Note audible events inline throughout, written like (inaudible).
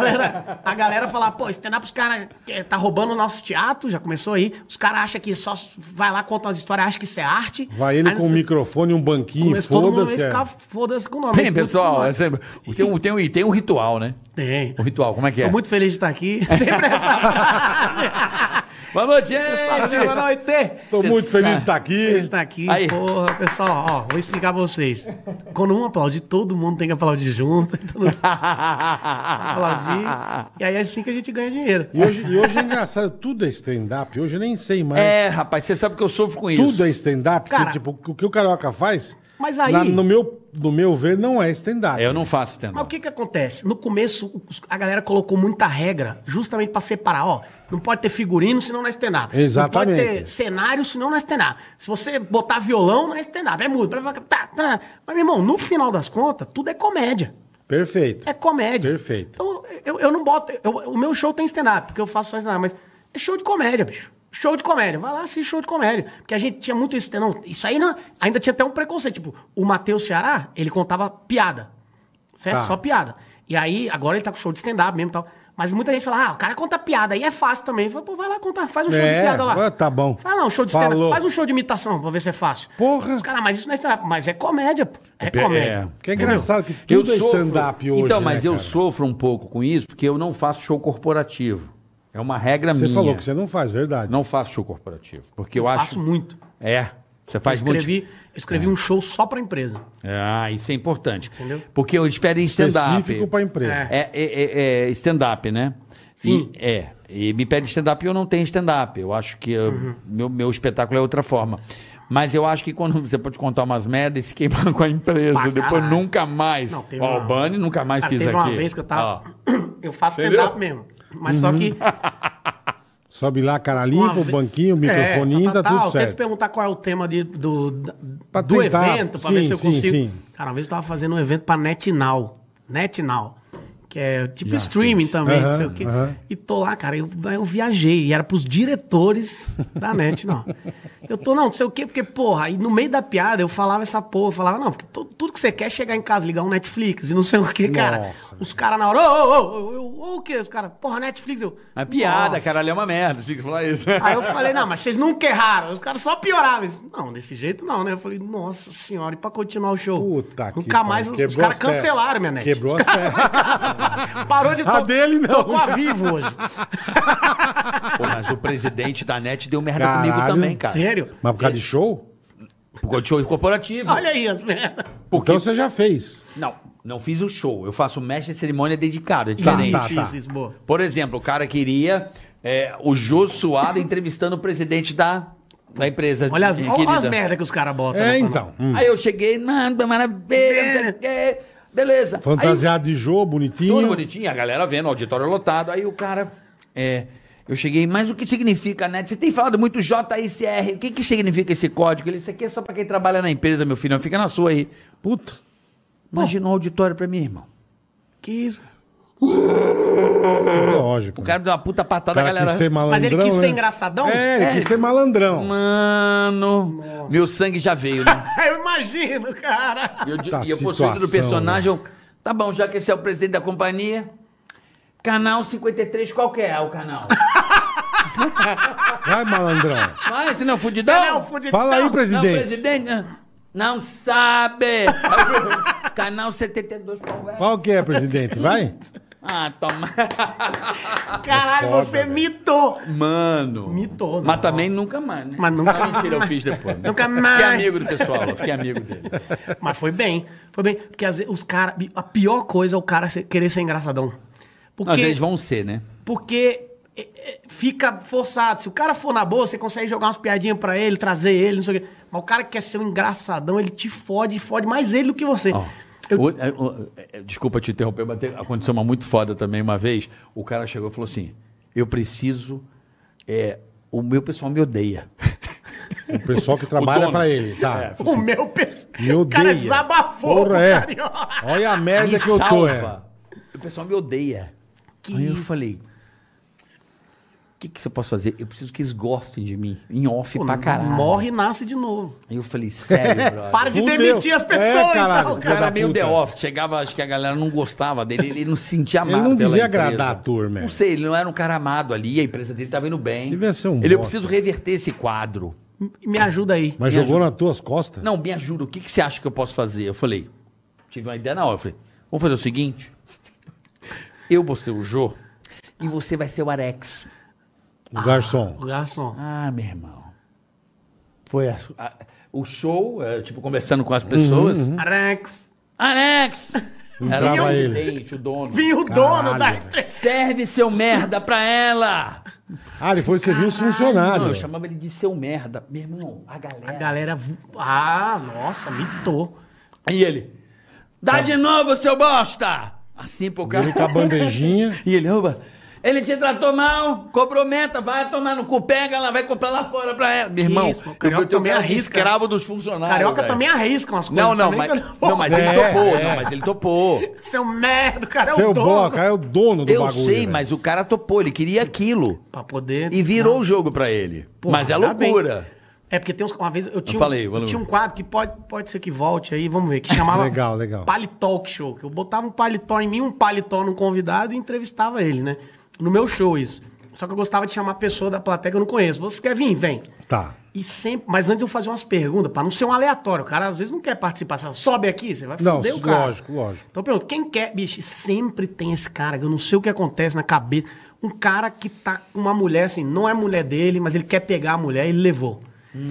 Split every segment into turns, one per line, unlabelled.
galera, a galera fala, pô, stand-up os caras tá roubando o nosso teatro, já começou aí. Os caras acham que só vai lá, conta as histórias, acham que isso é arte.
Vai ele
Aí
com
sei-
microfone, um banquinho,
Começa todo mundo
foda-se. é.
ficar foda-se com o nome.
Tem, pessoal.
com o
é
nome.
sempre- tem, um, tem, um, tem um ritual, né?
Tem.
O ritual, como é que é?
Tô muito feliz de estar aqui. (laughs) Sempre essa frase.
Boa noite,
Pessoal,
gente!
boa noite.
Tô
Cê
muito feliz de estar aqui.
Feliz de estar aqui.
Aí.
Porra, pessoal, ó, vou explicar pra vocês. Quando um aplaude, todo mundo tem que aplaudir junto. (laughs) Mundo aplaudir. E aí é assim que a gente ganha dinheiro.
E hoje, e hoje é engraçado, tudo é stand-up. Hoje eu nem sei mais.
É, rapaz, você sabe que eu sofro com isso.
Tudo é stand-up.
Cara-
porque, tipo, o que o Carioca faz,
Mas aí.
na- no, meu, no meu ver, não é stand-up.
Eu não faço
Mas o
stand-up.
que que acontece? No começo, a galera colocou muita regra justamente pra separar, ó. Não pode ter figurino, senão não é stand-up.
Exatamente.
Não pode ter cenário, senão não é stand-up. Se você botar violão, não é stand-up. É música. Tá, tá. Mas, meu irmão, no final das contas, tudo é comédia.
Perfeito.
É comédia.
Perfeito.
Então, eu, eu não boto. eu- o meu show tem stand-up, porque eu faço só stand-up, mas é show de comédia, bicho. Show de comédia. Vai lá assistir show de comédia. Porque a gente tinha muito isso. Não, isso aí não, ainda tinha até um preconceito. Tipo, o Matheus Ceará, ele contava piada. Certo?
Tá.
Só piada. E aí, agora ele tá com show de stand-up mesmo e tal. Mas muita gente fala, ah, o cara conta piada. Aí é fácil também. Fala, Pô, vai lá contar, faz um show
É,
de piada lá.
tá bom.
Fala, não, show de stand-up. Faz um show de imitação pra ver se é fácil.
Porra.
Os caras, mas isso não é stand-up. Mas é comédia, pô. É,
É,
comédia.
Que é engraçado que
Eu
tudo é
sofro-
stand-up hoje.
Então, mas
né,
eu
cara?
sofro um pouco com isso, porque eu não faço show corporativo. É uma regra
Você
minha.
falou que você não faz, verdade.
Não faço show corporativo. Porque eu,
Eu
acho.
faço muito.
É. Você
Eu
faz muito.
escrevi, eu escrevi um show só pra empresa.
Ah, isso é importante.
Entendeu?
Porque eu espero em stand-up.
Específico pra empresa.
É, é, é- é stand-up, né?
Sim.
E, é. E me pede stand-up e eu não tenho stand-up. Eu acho que eu-
Uhum.
meu, meu espetáculo é outra forma. Mas eu acho que quando (laughs) você pode contar umas merdas e se queimar (laughs) com a empresa, depois
caralho.
nunca mais.
Não, teve
Ó,
uma-
O Bani nunca mais
Cara,
pisa
teve
aqui.
uma vez que eu tava.
Ó. (clears throat)
Eu faço stand-up mesmo. Mas só que.
Sobe lá, cara limpa, o banquinho, o
É,
microfoninho, tá,
tal,
tudo.
Tento
certo.
perguntar qual é o tema de- do,
Pra
do
tentar,
evento, pra
sim,
ver se eu
sim,
consigo.
sim.
Cara, uma vez eu tava fazendo um evento pra NetNow. NetNow. Que é tipo
Já
streaming
fiz.
também, não sei o quê.
aham.
E tô lá, cara, eu, eu viajei. E era pros diretores da (laughs) NetNow. Eu tô, não, não sei o quê, porque, porra, aí no meio da piada eu falava essa porra, eu falava, não, porque tu- tudo que você quer é chegar em casa, ligar um Netflix e não sei o quê, cara.
Nossa.
Os caras na hora, ô, ô, ô, o quê? Os caras, porra, Netflix, eu.
É piada,
Nossa.
caralho, é uma merda. Tinha que falar isso. (laughs)
Aí eu falei, não, mas vocês nunca erraram. Os caras só pioravam. Eles, não, desse jeito não, né? Eu falei, nossa senhora, e pra continuar o show?
Puta que
Nunca mais, os, os caras
as pernas.
cancelaram minha net.
Quebrou
Os (laughs)
as
caras- Parou de
A dele não.
Tocou a vivo hoje.
Pô, mas o presidente da NET deu merda
Caralho.
comigo também, cara.
Sério?
Mas por causa de show?
Por causa de show corporativo.
Olha aí as merdas.
Porque...
Então você já fez.
Não, não fiz o show. Eu faço mestre de cerimônia dedicado. É
Tá,
diferente.
tá,
isso,
tá.
boa.
Por exemplo, o cara queria é, o Jô Suado entrevistando o presidente da, da empresa.
Olha as, olha as merdas que os caras botam.
É,
né,
então. Hum.
Aí eu cheguei, mano, maravilha, não sei o quê. beleza.
Fantasiado de jogo,
Aí,
bonitinho.
tudo bonitinho, a galera vendo, o auditório lotado. Aí o cara, é, eu cheguei, mas o que significa, né? Você tem falado muito JICR, o que que significa esse código? Ele, isso aqui é só pra quem trabalha na empresa, meu filho, não fica na sua aí.
Puta.
Imagina um auditório pra mim, irmão.
Que isso?
Lógico.
O cara deu uma puta patada, a
cara
galera...
quis ser malandrão.
Mas ele quis ser
né?
engraçadão?
É, ele quis ser malandrão.
Mano, meu sangue já veio, né? (laughs)
Eu imagino, cara.
E eu,
Tá
e eu possuído do
situação,
personagem, eu, tá bom, já que esse é o presidente da companhia, canal 53, qual que é o canal?
Vai, malandrão.
Vai, você não é fudidão?
Não, é fudidão.
Fala aí,
Não,
presidente.
presidente. Não sabe. (laughs) canal 72, qual é?
Qual que é, presidente? Vai? (laughs)
Ah, toma.
Caralho,
Foda,
você
velho.
mitou.
Mano.
Mitou,
Mas
nossa.
também nunca mais, né?
Mas nunca
Não, mentira, eu fiz depois.
Nunca
Fiquei
mais.
amigo do pessoal, eu fiquei amigo dele. (laughs)
Mas foi bem. Foi bem. Porque às vezes os caras. A pior coisa é o cara ser- querer ser engraçadão. Porque,
Mas eles vão ser, né?
porque é, é, fica forçado. Se o cara for na boa, você consegue jogar umas piadinhas pra ele, trazer ele, não sei o quê. Mas o cara que quer ser um engraçadão, ele te fode e fode mais ele do que você.
Ó,
Eu-
o- é, é, desculpa te interromper, mas te- aconteceu uma muito foda também uma vez. O cara chegou e falou assim: Eu preciso. é, o meu pessoal me odeia.
O pessoal que (laughs) trabalha pra ele. Tá.
o meu pessoal. (laughs)
Me
O cara
odeia.
desabafou,
Porra, é. Olha a merda
me
que eu tô, é.
salva. O pessoal me odeia.
Que
Aí eu
isso?
falei. O que, que você posso fazer? Eu preciso que eles gostem de mim. Em off
Pô,
pra caralho.
Morre e nasce de novo.
Aí eu falei, sério, (laughs) brother.
Para de
Fudeu.
demitir as
É,
pessoas,
caralho,
então,
O
filho
cara meio. The Office, chegava, acho que a galera não gostava dele, ele não se sentia
Ele
amado
não
pela
devia agradar a turma.
Não sei, ele não era um cara amado ali, a empresa dele tava indo bem.
Devia ser um
Ele, eu preciso reverter esse quadro.
Me ajuda aí.
Mas
Me
jogou nas tuas costas?
Não, me ajuda, o que, que você acha que eu posso fazer? Eu falei, tive uma ideia na hora, eu falei, vamos fazer o seguinte, eu vou ser o Jô e você vai ser o Arex.
O garçom.
O garçom.
Ah, meu irmão. Foi a- a- o show, é, tipo, conversando com as pessoas.
Arex.
Arex! Era o
Entrava ele.
presidente, o dono.
Vinha o dono da.
Serve seu merda pra ela!
Ah, ele foi servir os
Não, eu
funcionários.
chamava ele de seu merda. Meu irmão, a galera.
A galera. vo- Ah, nossa, mitou.
E ele, dá de novo, seu bosta! Assim pro cara.
Ele com a bandejinha. (laughs)
E ele, oba, ele te tratou mal, cobrou meta, vai tomar no cu, pega ela, vai comprar lá fora pra ela. Meu irmão,
Isso, o carioca
eu
também arrisca.
escravo dos funcionários.
Carioca
velho.
também arrisca umas coisas.
Não, não,
também
mas,
eu
não, mas ele
É,
topou,
é.
não, mas ele topou.
Seu merda, o cara é
Seu
o dono.
boa, cara é o dono do
Eu
bagulho.
sei,
velho.
mas o cara topou, ele queria aquilo.
Pra poder.
E virou o jogo pra ele.
Pô,
mas é
ainda bem.
loucura.
É porque tem uns. Uma vez eu tinha,
falei,
um,
valeu.
eu tinha um quadro que pode, pode ser que volte aí, vamos ver, que chamava (laughs)
Legal, legal.
Palitalk Show. Que eu botava um paletó em mim, um paletó num convidado e entrevistava ele, né? No meu show, isso. Só que eu gostava de chamar a pessoa da plateia que eu não conheço. Você quer vir? Vem.
Tá.
E sempre. Mas antes eu fazia umas perguntas, pra não ser um aleatório. O cara às vezes não quer participar. Você fala, Sobe aqui, você vai
Não,
foder o cara.
lógico, lógico.
Então eu pergunto, quem quer, bicho, sempre tem esse cara, que eu não sei o que acontece na cabeça. Um cara que tá com uma mulher, assim, não é mulher dele, mas ele quer pegar a mulher e ele levou.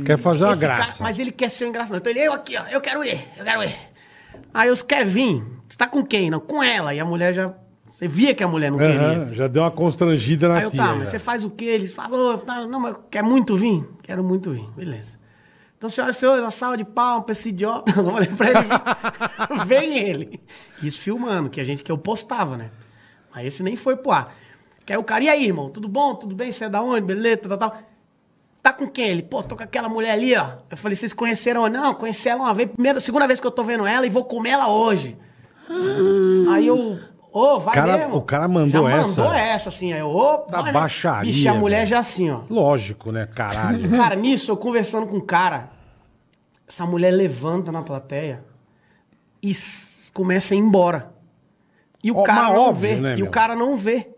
Quer fazer uma
Esse cara-
graça.
mas ele quer ser um engraçado. Então ele, eu aqui, ó, eu quero ir, eu quero ir. Aí os quer vir. Você tá com quem? Não, com ela. E a mulher já. Você via que a mulher não queria.
Aham, já deu uma constrangida na
Aí eu,
tia.
tá,
já.
mas você faz o quê? Eles falou, eu falei, não, mas quer muito vir? Quero muito vir, beleza. Então, senhoras e senhores, uma salva de palmas pra esse idiota. (laughs) Eu falei pra ele, vir. (laughs) vem ele. Isso filmando, que a gente, que eu postava, né? Mas esse nem foi pro ar. Que aí o cara, e aí, irmão, tudo bom? Tudo bem? Você é da onde? Beleza, tal, tal. Tá com quem? Ele, pô, tô com aquela mulher ali, ó. Eu falei, vocês conheceram ou não? Conheci ela uma vez, primeira, segunda vez que eu tô vendo ela e vou comer ela hoje. Aí eu, ô, vai
Cara-
mesmo.
o cara mandou
já
essa?
mandou essa, assim. Aí ô,
Da
vai,
baixaria,
Bicho, e a mulher
velho.
já assim, ó.
Lógico, né? Caralho. (laughs)
Cara, nisso, eu conversando com um cara, essa mulher levanta na plateia e começa a ir embora. E o
Ó,
cara não
óbvio,
vê.
né,
e
meu?
o cara não vê.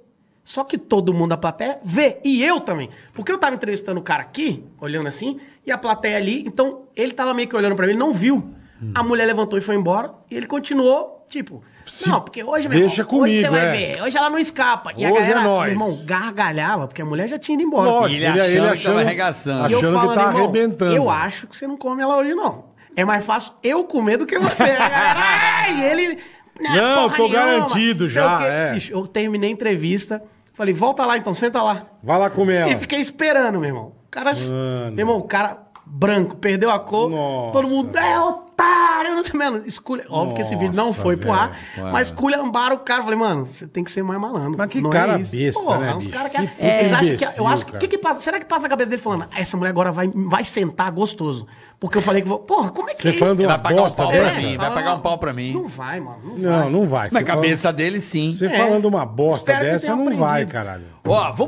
Só que todo mundo da plateia vê. E eu também. Porque eu tava entrevistando o cara aqui, olhando assim, e a plateia ali. Então, ele tava meio que olhando pra mim, ele não viu. A mulher levantou e foi embora. E ele continuou, tipo...
Se-
não, porque hoje, meu
deixa
irmão, hoje você
comigo,
vai
é.
ver. Hoje ela não escapa. E a
Hoje é
galera,
nóis.
meu irmão, gargalhava, porque a mulher já tinha ido embora.
Lógico,
ele achando que tava arregaçando.
E eu
Achando que
falando,
tá
irmão,
arrebentando.
eu acho que você não come ela hoje, não. É mais fácil eu comer do que você. A E ele...
Não,
porra
tô
nenhuma,
garantido
não
já, é.
Bicho, eu terminei a entrevista, falei, volta lá então, senta lá.
Vai lá comer ela.
E fiquei esperando, meu irmão. O cara...
Mano.
Meu irmão, o cara branco, perdeu a cor.
Nossa.
Todo mundo, é otário, não sei menos. Esculha... Óbvio que esse vídeo não
Nossa,
foi pro ar, mas esculhambaram o cara. Falei, mano, você tem que ser mais malandro.
Mas que
Não
cara
é
besta,
Porra,
né,
uns cara que...
Que puta
Eles acham que... Eu
imbecil,
acho que... que que passa? Será que passa na cabeça dele falando, "Ah, essa mulher agora vai, vai sentar gostoso? Porque eu falei que vou... Porra, como é que...
Você falando
vai pagar um
bosta
pau pra
dessa?
mim, vai pagar um pau pra mim.
Não vai, mano. Não, vai.
Não, não vai.
Na
Você
cabeça dele, sim.
Você
É.
falando uma bosta
Espero que
dessa, não vai, caralho.
Ó, vamos